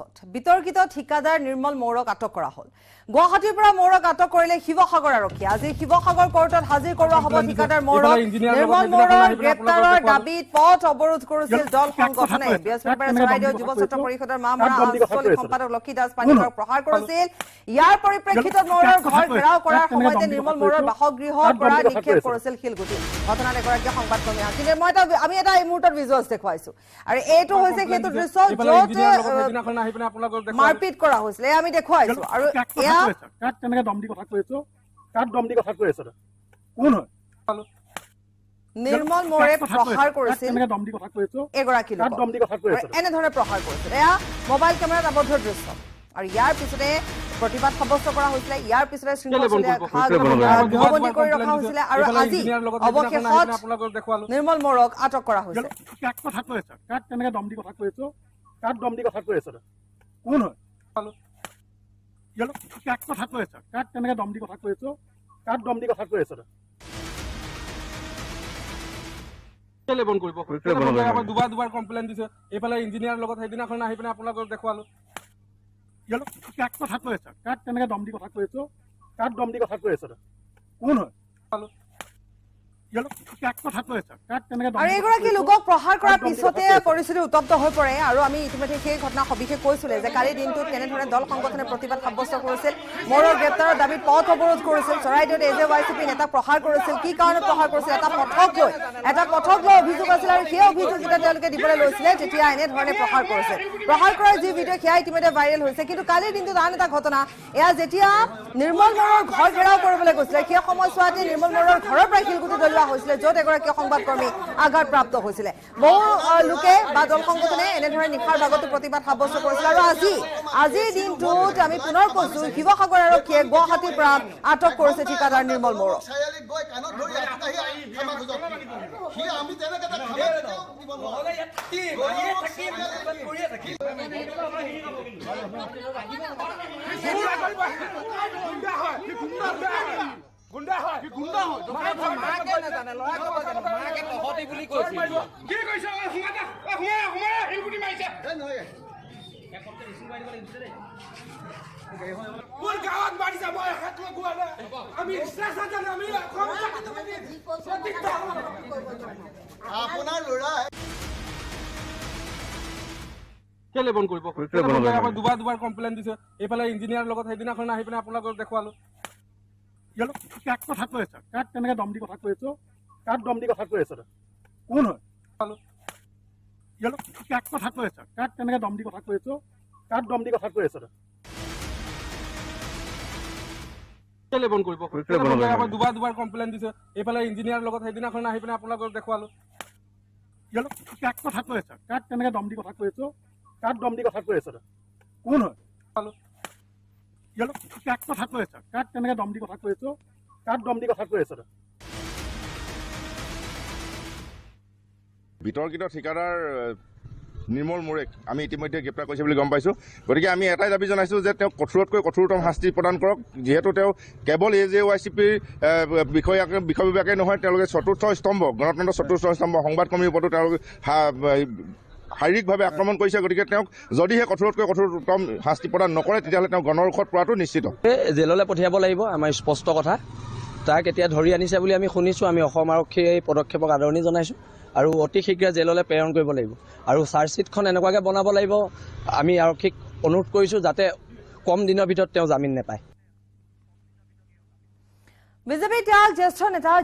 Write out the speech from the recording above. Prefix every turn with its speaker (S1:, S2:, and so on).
S1: পাছত। বিতৰ্কিত ঠিকাদাৰ নিৰ্মল মৌৰক আটক কৰা হ'ল। গুৱাহাটীৰ পৰা মৌৰক আটক কৰিলে শিৱসাগৰ আৰক্ষীয়ে আজি শিৱসাগৰ কোৰ্টত হাজিৰ কৰোৱা হ'ব ঠিকাদাৰ মৌৰক। নিৰ্মল মৌৰৰ গ্ৰেপ্তাৰৰ দাবীত পথ অৱৰোধ কৰিছিল দল সংগঠনে বৃহস্পতিবাৰে চৰাইদেউ যুৱ ছাত্ৰ পৰিষদৰ মামৰা আঞ্চলিক সম্পাদক লক্ষী দাস পানীকক প্ৰহাৰ কৰিছিল। ইয়াৰ পৰিপ্ৰেক্ষিতত মৌৰৰ ঘৰ ঘেৰাও কৰাৰ সময়তে নিৰ্মল মৌৰৰ বাসগৃহৰ পৰা নিক্ষেপ কৰিছিল শিলগুটি। ঘটনাত এগৰাকী সংবাদকৰ্মী আছিল মই এটা আমি এটা এই মুহূৰ্তত ভিজুৱেলছ দেখুৱাইছো। আৰু এইটো হৈছে সেইটো দৃশ্য য'ত আহ, মাৰপিট কৰা হৈছিলে এয়া আমি দেখুৱাইছো। আৰু এয়া
S2: কাক তেনেকে দম দি কথা কৈ আছো কাক দম দি কথা কৈ আছো কোন হয়?
S1: নিৰ্মল মৌৰে
S2: কাক কথা কৈ
S1: প্ৰহাৰ
S2: আছ? কাক
S1: কৰিছিল?
S2: তেনেকে দম দি কথা কৈ আছো
S1: এগৰাকী
S2: কাক
S1: লোকক।
S2: দম দি কথা কৈ
S1: আৰু
S2: আছো
S1: এনেধৰণে প্ৰহাৰ কৰিছিল। এয়া মোবাইল কেমেৰাত আবদ্ধ দৃশ্য। আৰু ইয়াৰ পিছতে প্ৰতিবাদ সাব্যস্ত কৰা হৈছিলে। ইয়াৰ পিছতে গৃহবন্দী কৰি ৰখা হৈছিলে। আৰু আজি অৱশেষত নিৰ্মল মৌৰক আটক কৰা হৈছে।
S2: কোন হয়? কাক কথা কৈ আছা? কাক তেনেকে দম দি কথা কৈ আছো? কাক দম দি কথা কৈ আছো
S3: কেলে বন্ধ কৰিব? কেলে বন্ধ কৰিব? আমাৰ দুবাৰ দুবাৰ কমপ্লেইন দিছে। এইফালে ইঞ্জিনিয়াৰ লগত সেইদিনাখন আহি পিনে আপোনালোকক দেখুৱালো।
S2: কাক কথা কৈ আছা? কাক তেনেকে দম দি কথা কৈ আছো? কাক দম দি কথা কৈ আছো কোন হয় কাক কথা কৈ আছা কাক তেনেকে দম
S1: আৰু
S2: দি কথা
S1: এইগৰাকী
S2: কৈ আছো?
S1: লোকক প্ৰহাৰ কৰাৰ পিছতে? পৰিস্থিতি উত্তপ্ত হৈ পৰে আৰু আমি ইতিমধ্যে সেই ঘটনা সবিশেষ কৈছিলে যে কালিৰ দিনটোত কেনেধৰণে দল সংগঠনে প্ৰতিবাদ সাব্যস্ত কৰিছিল মৌৰৰ গ্ৰেপ্তাৰৰ দাবীত পথ অৱৰোধ কৰিছিল চৰাইদেউত A J Y C P নেতাক প্ৰহাৰ কৰিছিল কি কাৰণত প্ৰহাৰ কৰিছিল এটা পথক লৈ এটা পথক লৈ অভিযোগ আছিল আৰু সেই অভিযোগ যেতিয়া তেওঁলোকে দিবলৈ লৈছিলে তেতিয়া এনেধৰণে প্ৰহাৰ কৰিছিল প্ৰহাৰ কৰাৰ যি ভিডিঅ' সেয়া ইতিমধ্যে ভাইৰেল হৈছে কিন্তু কালিৰ দিনটোত আন এটা ঘটনা এয়া যেতিয়া নিৰ্মল মৌৰৰ ঘৰ ঘেৰাও কৰিবলৈ গৈছিলে সেই সময়ছোৱাতে নিৰ্মল মৌৰৰ ঘৰৰ পৰাই শিলগুটি দলিওৱা হৈছিলে য'ত এগৰাকী সংবাদকৰ্মী আঘাতপ্ৰাপ্ত হৈছিলে। বহু লোকে বা দল সংগঠনে এনেধৰণে নিশাৰ ভাগতো প্ৰতিবাদ সাব্যস্ত কৰিছিল। আৰু আজি আজিৰ দিনটোত আমি পুনৰ কৈছো শিৱসাগৰ আৰক্ষীয়ে গুৱাহাটীৰ পৰা আটক কৰিছে ঠিকাদাৰ নিৰ্মল মৌৰক
S4: চাৰিআলিত গৈ তেনেকে তাক ক্ষমা কেতিয়াও দিব নোৱাৰো। এই নহয়।
S5: মোৰ গাঁৱত মাৰিছে মই হাত লগোৱা নাই। আমি জানো আমি
S4: আপোনাৰ ল'ৰাই
S3: কেলে বন্ধ কৰিব? দুবাৰ দুবাৰ কমপ্লেইন দিছে। এইফালে ইঞ্জিনিয়াৰ লগত সেইদিনাখন আহি পিনে আপোনালোকক দেখুৱালো।
S2: কাক কথা কৈ আছা? কাক তেনেকে দম দি কথা কৈ আছো? কাক দম দি কথা কৈ আছো কোন হয়? কাক কথা কৈ আছা? কাক তেনেকে দম দি কথা কৈ আছো? কাক দম দি কথা কৈ আছো
S3: কেলে কৰিব? কেলে বন্ধ কৰিব? দুবাৰ দুবাৰ কমপ্লেইন দিছে। এইফালে ইঞ্জিনিয়াৰ লগত সেইদিনাখন আহি পিনে আপোনালোকক দেখুৱালো।
S2: কাক কথা কৈ আছা? কাক তেনেকে দম দি কথা কৈ আছো? কাক দম দি কথা কৈ আছো কোন হয়? কাক কথা কৈ আছা। কাক তেনেকে দম দি কথা কৈ আছো কাক দম দি কথা কৈ আছো
S6: বিতৰ্কিত ঠিকাদাৰ নিৰ্মল মোৰেক আমি ইতিমধ্যে গ্ৰেপ্তাৰ কৰিছে বুলি গম পাইছোঁ। গতিকে আমি এটাই দাবী জনাইছোঁ যে তেওঁক কঠোৰতকৈ কঠোৰতম শাস্তি প্ৰদান কৰক। যিহেতু তেওঁ কেৱল এ জে ৱাই চি পিৰ বিষয়া বিষয় বিভাগে নহয় তেওঁলোকে চতুৰ্থ স্তম্ভ গণতন্ত্ৰ চতুৰ্থ স্তম্ভ সংবাদকৰ্মীৰ ওপৰতো তেওঁলোকে শাৰীৰিকভাৱে আক্ৰমণ কৰিছে গতিকে তেওঁক যদিহে কঠোৰতকৈ কঠোৰতম শাস্তি প্ৰদান নকৰে তেতিয়াহ'লে তেওঁ গণৰক্ষত পৰাটো নিশ্চিত।
S7: জেললৈ পঠিয়াব লাগিব আমাৰ স্পষ্ট কথা। তাক এতিয়া ধৰি আনিছে বুলি আমি শুনিছোঁ আমি অসম আৰক্ষীয়ে এই পদক্ষেপক আদৰণি জনাইছোঁ আৰু অতি শীঘ্ৰে জেললৈ প্ৰেৰণ কৰিব লাগিব। আৰু চাৰ্জশ্বিটখন এনেকুৱাকৈ বনাব লাগিব আমি আৰক্ষীক অনুৰোধ কৰিছোঁ যাতে কম দিনৰ ভিতৰত তেওঁ জামিন নাপায়।
S1: বিজেপিৰ ত্যাগ জ্যেষ্ঠ নেতা